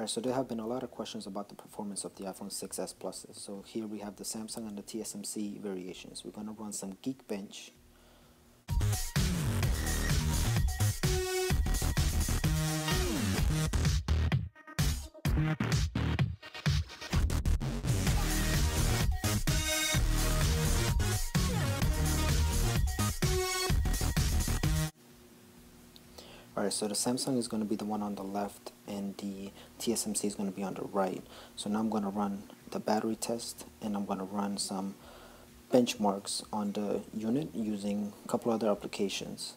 Alright, so there have been a lot of questions about the performance of the iPhone 6s Pluses. So here we have the Samsung and the TSMC variations. We're going to run some Geekbench. Alright, so the Samsung is going to be the one on the left and the TSMC is going to be on the right. So now I'm going to run the battery test and I'm going to run some benchmarks on the unit using a couple other applications.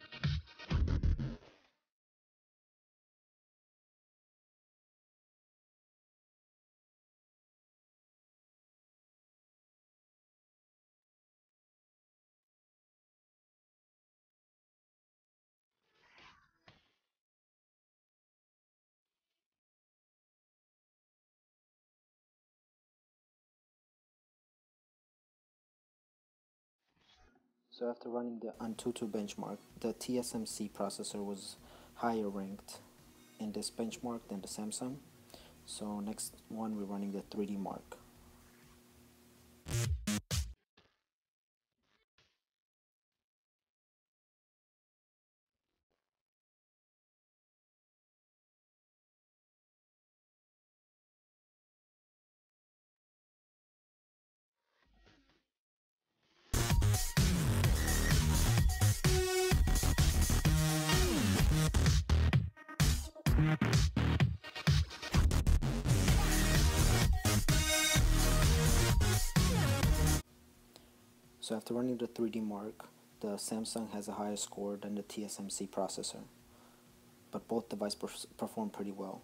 So after running the Antutu benchmark, the TSMC processor was higher ranked in this benchmark than the Samsung. So next one we're running the 3D Mark. So after running the 3D Mark, the Samsung has a higher score than the TSMC processor, but both devices perform pretty well.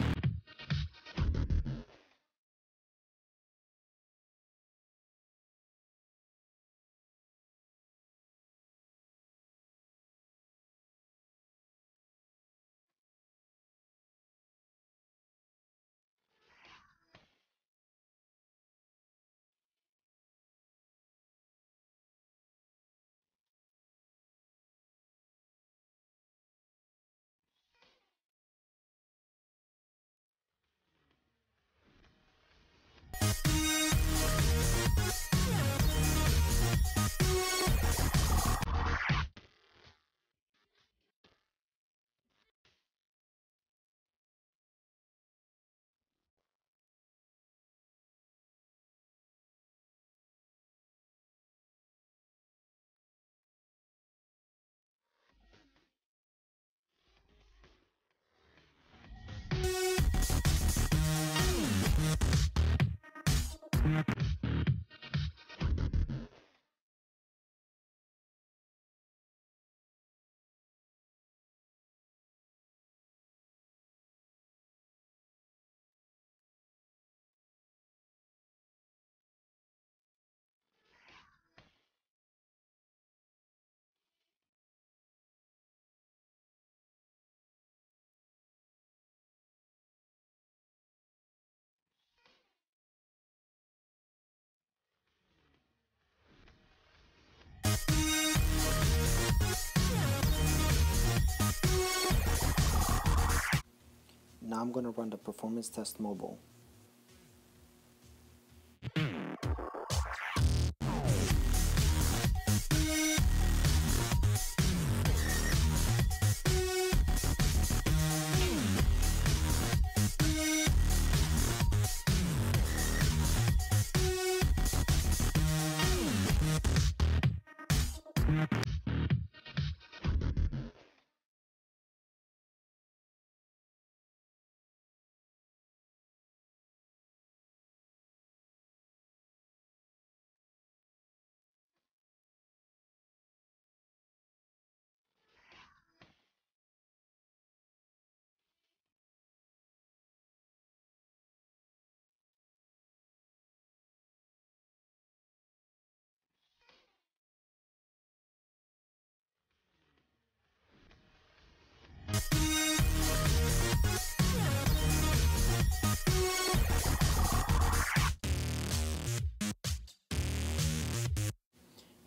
Now I'm going to run the performance test mobile.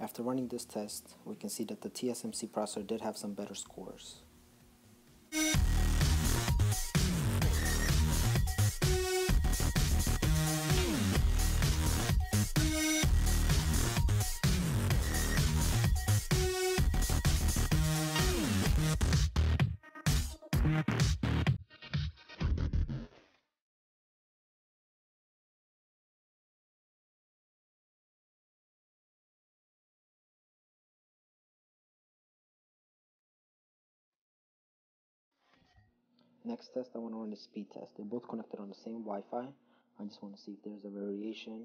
After running this test, we can see that the TSMC processor did have some better scores. Next test, I want to run the speed test. They're both connected on the same Wi-Fi. I just want to see if there's a variation.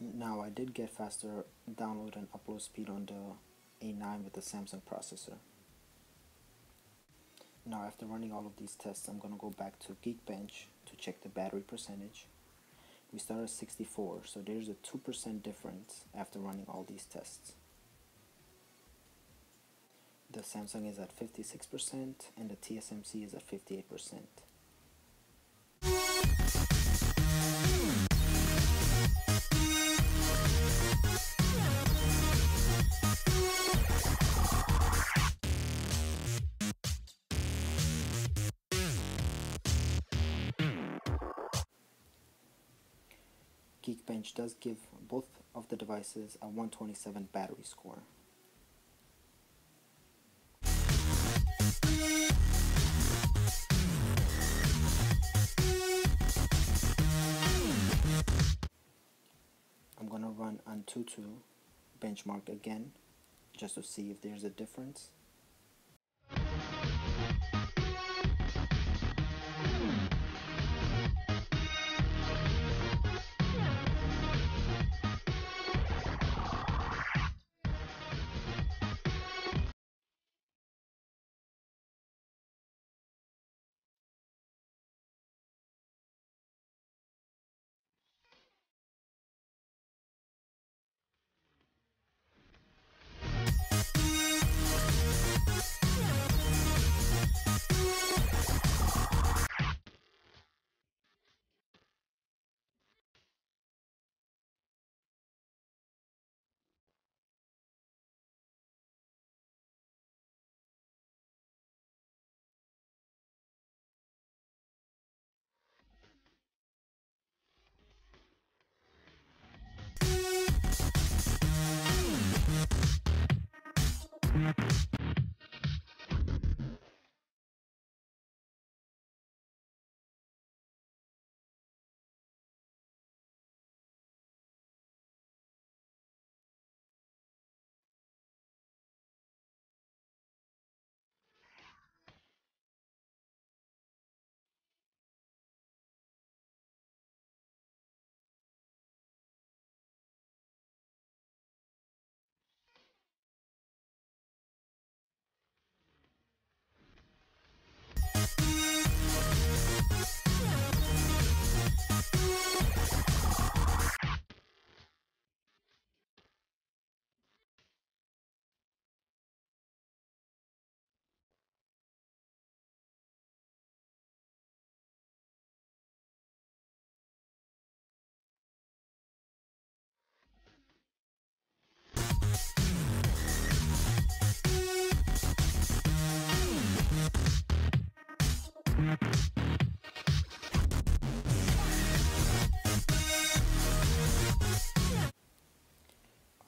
Now I did get faster download and upload speed on the A9 with the Samsung processor. Now after running all of these tests I'm going to go back to Geekbench to check the battery percentage. We start at 64 so there's a 2% difference after running all these tests. The Samsung is at 56% and the TSMC is at 58%. Geekbench does give both of the devices a 127 battery score. I'm gonna run Antutu benchmark again just to see if there's a difference.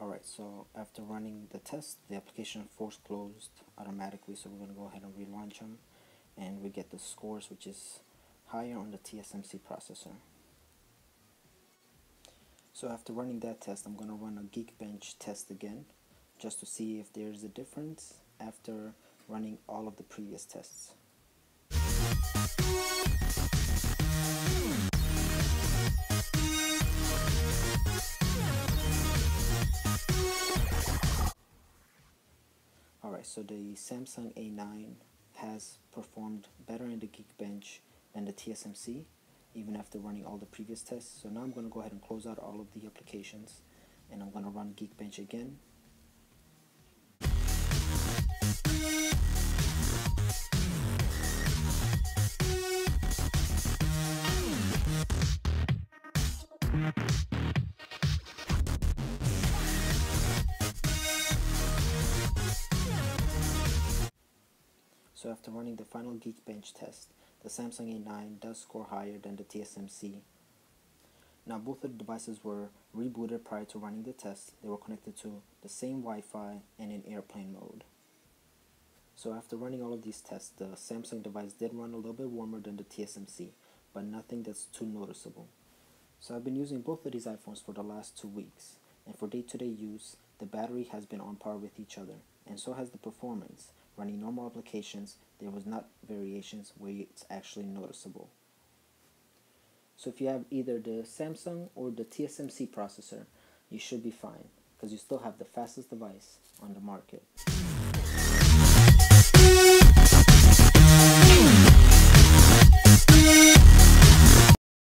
Alright, so after running the test, the application force closed automatically, so we're going to go ahead and relaunch them, and we get the scores, which is higher on the TSMC processor. So after running that test, I'm going to run a Geekbench test again, just to see if there's a difference after running all of the previous tests. Alright, so the Samsung A9 has performed better in the Geekbench than the TSMC, even after running all the previous tests. So now I'm going to go ahead and close out all of the applications, and I'm going to run Geekbench again. So after running the final Geekbench test, the Samsung A9 does score higher than the TSMC. Now both of the devices were rebooted prior to running the test. They were connected to the same Wi-Fi and in airplane mode. So after running all of these tests, the Samsung device did run a little bit warmer than the TSMC, but nothing that's too noticeable. So I've been using both of these iPhones for the last two weeks, and for day-to-day -day use, the battery has been on par with each other, and so has the performance. Running normal applications, there was not variations where it's actually noticeable. So if you have either the Samsung or the TSMC processor, you should be fine because you still have the fastest device on the market.